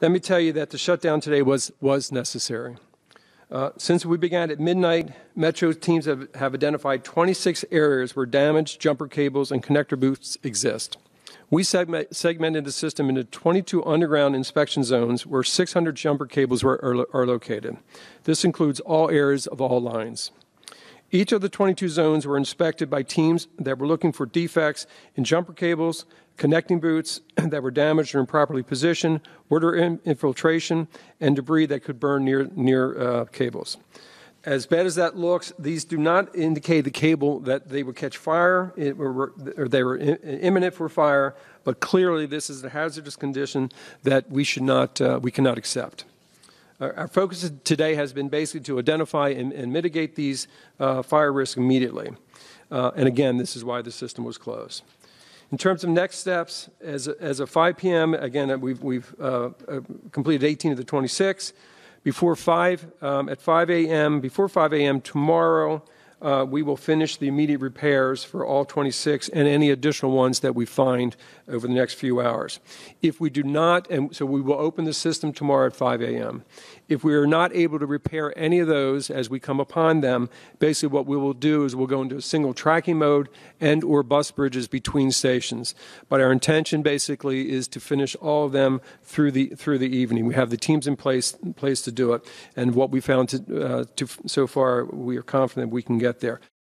Let me tell you that the shutdown today was, was necessary. Uh, since we began at midnight, Metro teams have, have identified 26 areas where damaged jumper cables and connector boots exist. We segment, segmented the system into 22 underground inspection zones where 600 jumper cables were, are, are located. This includes all areas of all lines. Each of the 22 zones were inspected by teams that were looking for defects in jumper cables, connecting boots that were damaged or improperly positioned, water infiltration, and debris that could burn near, near uh, cables. As bad as that looks, these do not indicate the cable that they would catch fire or they were imminent for fire, but clearly this is a hazardous condition that we should not, uh, we cannot accept. Our focus today has been basically to identify and, and mitigate these uh, fire risks immediately. Uh, and again, this is why the system was closed. In terms of next steps, as as of 5 p.m., again, we've, we've uh, uh, completed 18 of the 26. Before 5, um, at 5 a.m., before 5 a.m. tomorrow, uh, we will finish the immediate repairs for all 26 and any additional ones that we find over the next few hours. If we do not, and so we will open the system tomorrow at 5 a.m. If we are not able to repair any of those as we come upon them, basically what we will do is we'll go into a single tracking mode and or bus bridges between stations. But our intention basically is to finish all of them through the through the evening. We have the teams in place in place to do it, and what we found to, uh, to so far, we are confident we can get there.